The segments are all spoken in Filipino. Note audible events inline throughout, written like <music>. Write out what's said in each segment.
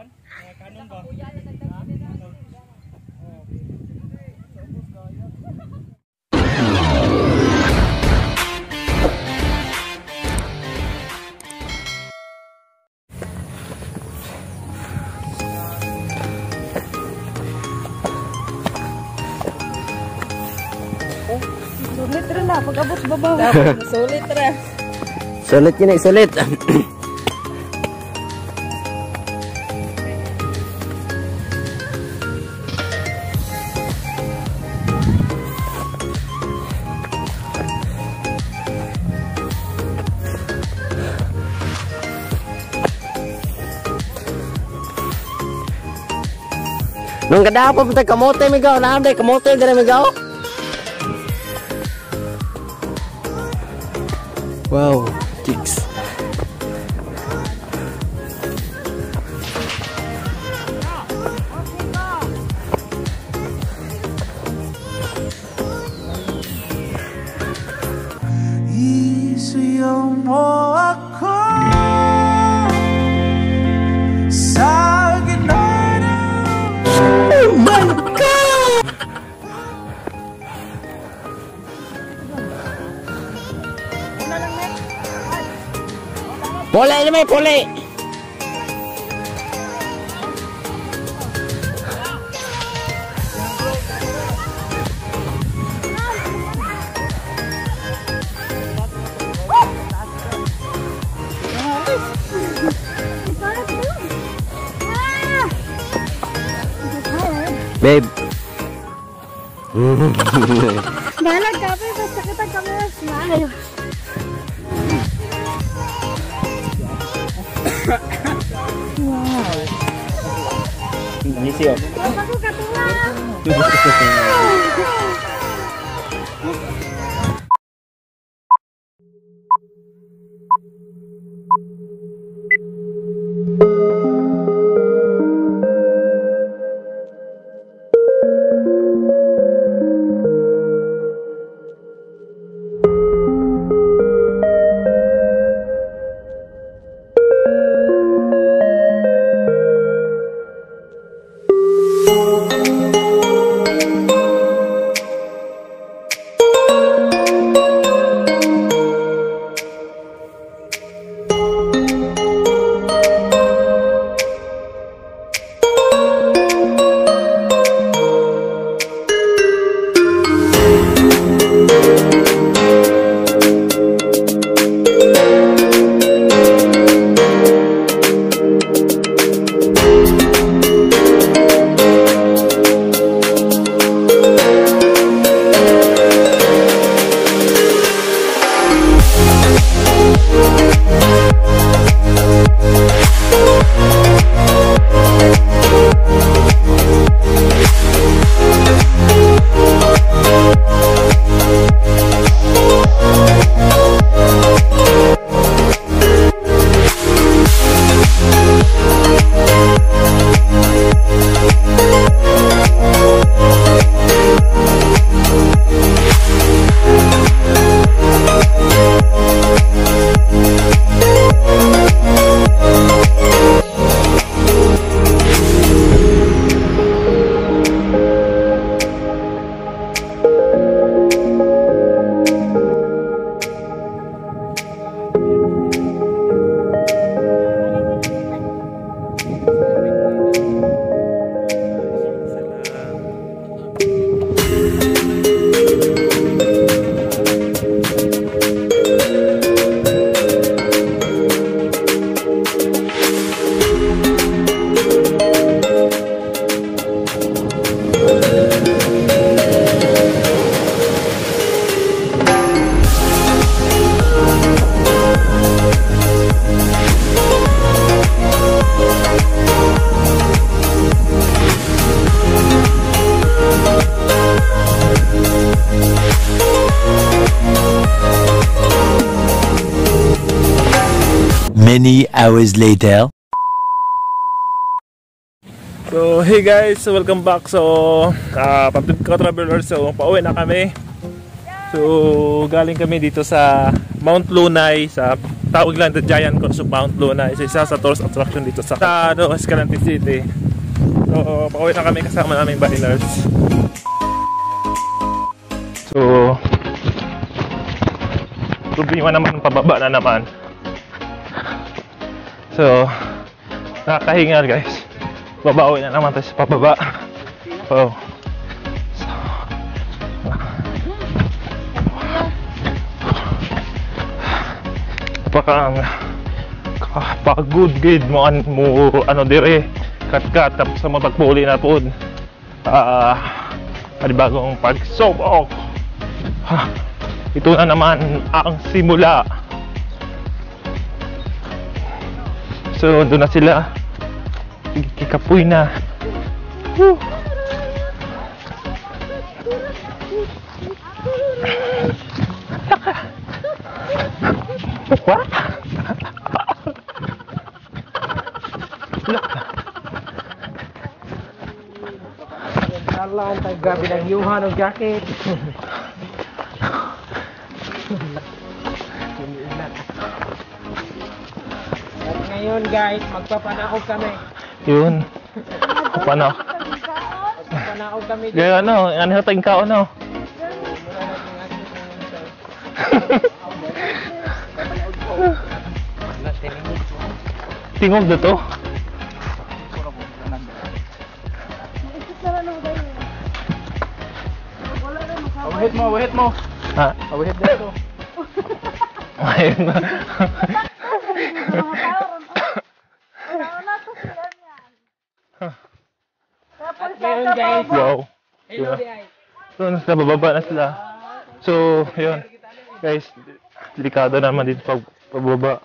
Kanon ba? Sulit rin na. Pag-abot babaw. Sulit rin. Sulit yun eh, sulit. Nung kada po punta kamote migaw, naam day kamote dire migaw. Wow, Pole ni may pole. Babe. Balag kami. Basta kita kami na smile. Ini sih, Om. Aku ketulah. <laughs> hours later. So, hey guys, welcome back. So, uh, Pabdid ka traveler. So, pauwi na kami. So, galing kami dito sa Mount Lunay sa tawag lang the Giant Cross of Mount Lunay. Isa, isa sa tourist attraction dito sa, sa ano, Escalante City. So, pauwi na kami kasama naming bachelors. So, problema naman pababa na naman. So, nakakahingal guys. Babawi na naman tayo sa pababa. Oh. Napaka pagod gid mo an mo ano dire kat kat tapos sa matagpuli na pod. Ah, panibagong pagsubok. Ha, ito na naman ang simula. So, doon na sila. Kikapoy na. Whew. What? Alam, gabi ng yuhan ng jacket. Ngayon guys, magpapanaog kami. Yun. Paano? Magpapanaog kami. Gaya ano, ano sa tingin ka ano? Tingog na to. Awit mo, awit mo. Ha? Awit dito. Ayun <laughs> na. Ngayon guys, wow. hello guys. So, nasa bababa na sila. So, yun. Guys, delikado naman dito pag pababa.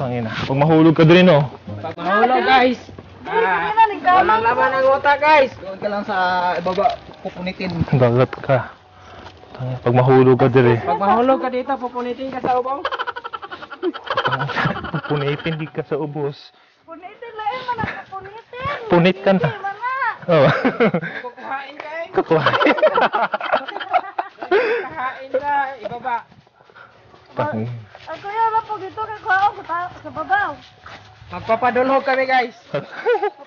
Tangina. Pag mahulog ka din, oh. Pag mahulog guys. Ah, walang laman ng utak guys. Doon ka lang sa ibaba, pupunitin. Dagat ka. Tangina. Pag mahulog ka din, eh. Pag mahulog ka dito, pupunitin ka sa ubong. Punitin di ka sa ubos. Punitin na eh, manak punitin. Punit ka na. Mana? Oh. Kukuhain ka eh. Kukuhain. Kukuhain ka, ibaba. Tangina. Ang kuya na po dito kay kuya sa, ta- sa babaw. Magpapadulhog kami guys.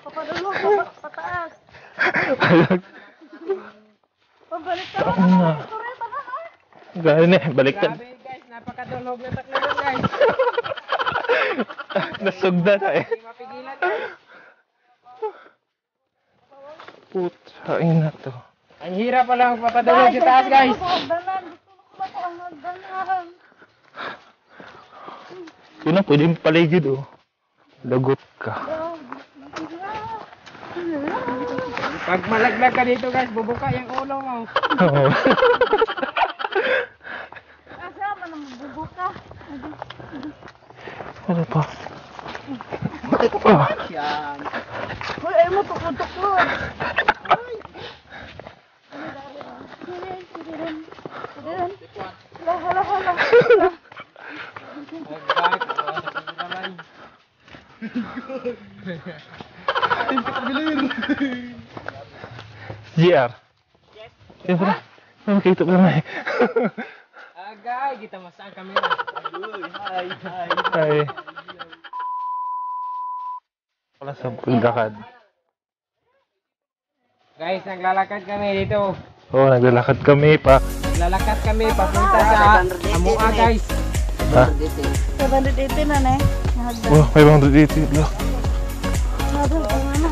Papadulong sa pataas. Pabalik ka Oo na. Sorry, taga ha. Gano'n eh, baliktad. Grabe guys, napakadulhog na taklaran guys. <laughs> Nasugda na eh. Hindi mapigilan guys. Putsain na to. Ang hirap pala magpapadulhog sa taas guys. Ang. Yun na, pwede yung paligid oh. Lagot ka. Pag malaglag ka dito guys, bubuka yung ulo mo. Oo. <laughs> Asa man ang bubuka. ano pa? Ah, Hoy, ay mo tuklod-tuklod. Hala, hala, hala. GR. Siyempre. Makita pa naman eh. Agay, kita mas ang kamera. Hi, hi. Ay. Wala sa pagdakad. Guys, naglalakad kami dito. Oo, oh, naglalakad kami pa. Naglalakad kami papunta sa Amua guys. Ha? 780 na na eh. Nahagdan. Oh, 580 lang. Nahagdan ko nga na.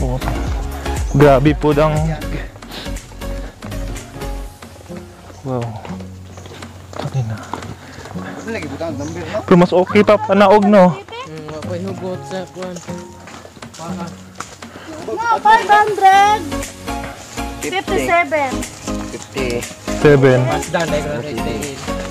Oh. Grabe po dang... Wow. Ano na. Pero mas okay pa panaog no. Ako'y hugot sa kuwan. No, 500. 57. 7. Mas done, like, right,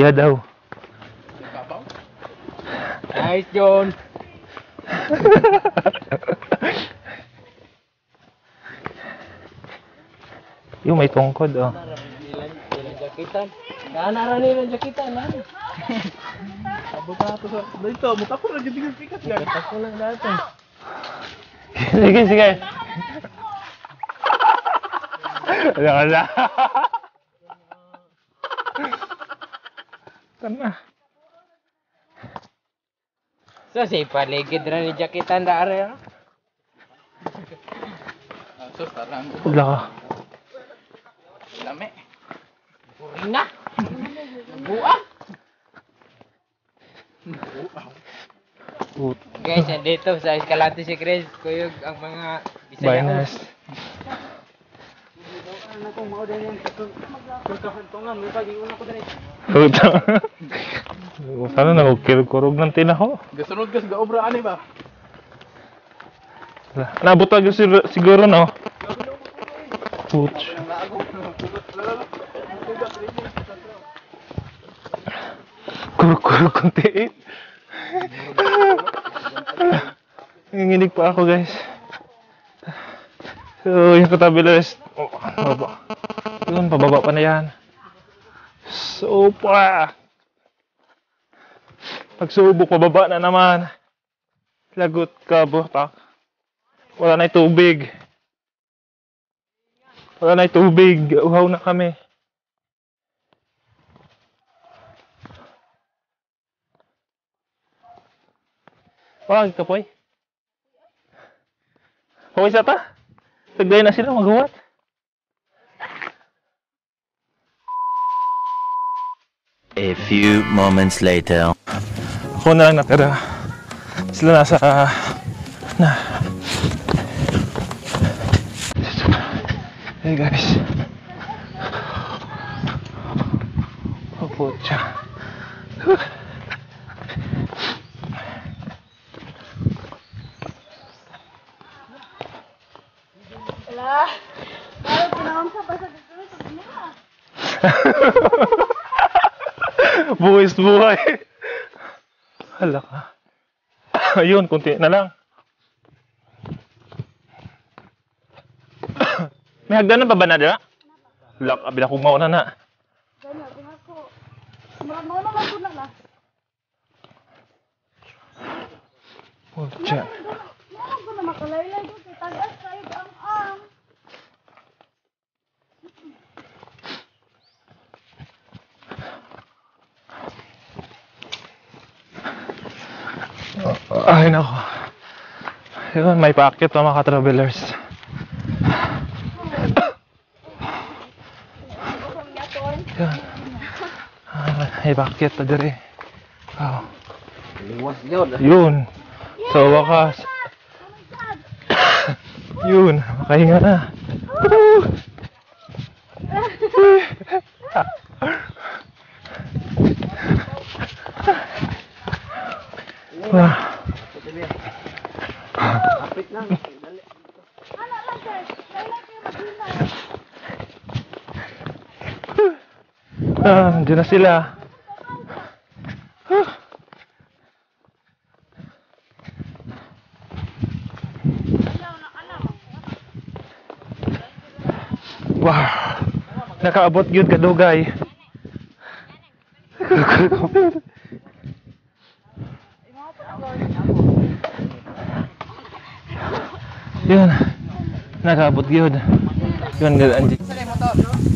Hiya daw. Nice, John. <laughs> Yung may tungkod, oh. Jakitan. Naanara nila jakitan, na. Abo pa ako sa... Dito, mukha ko na gitingan pikat nga. Mukha ko lang dito. sige, sige. Wala ka <laughs> Tama. So, si paligid na ni jakitan da area. Wala ka. Lami. Puring na. Put. Guys, dito sa Escalante si Chris, kuyog ang mga Bisaya. Biners. Puta. Sana nagkirkurog ng tinaho. Gasunod kas gaobra ani ba? Yung sig- siguro, no? Putz. Kuruk-kuruk kong tiit. Nanginginig pa ako, guys. So, yung katabi lang is... Oh, baba. Yun, pababa pa na yan. So, pa! Pagsubok, pababa na naman. Lagot ka, butak. Wala na tubig. Wala na tubig. Uhaw na kami. Wala ka, Poy. Poy sa ta? Taglay na sila maghuwat. A few moments later. Ako na lang natira. Sila nasa... Na. Hey guys. Oh, putya. Wala. Parang pinahon sa basa dito sa kanila. <laughs> Buwis buhay. Hala ka. Ayun, kunti na lang. May hagdanan pa ba na dila? Lak, abi na kong mauna na. Kung ako. Mga mga ko na lang. Putya. Mga ko na makalaylay ko kay tagas kayo ang ang. Ay, nako. Yun, may packet pa mga travelers. Yun. Ah, may packet pa diri. Wow. Liwas yun. Sa wakas. <coughs> Yun. Makahinga na. Woo! <coughs> Wah. Nandiyan na sila. Wow. Nakaabot gyud kadugay. Yun. Nakaabot gyud. Yun, anji. Sali mo to.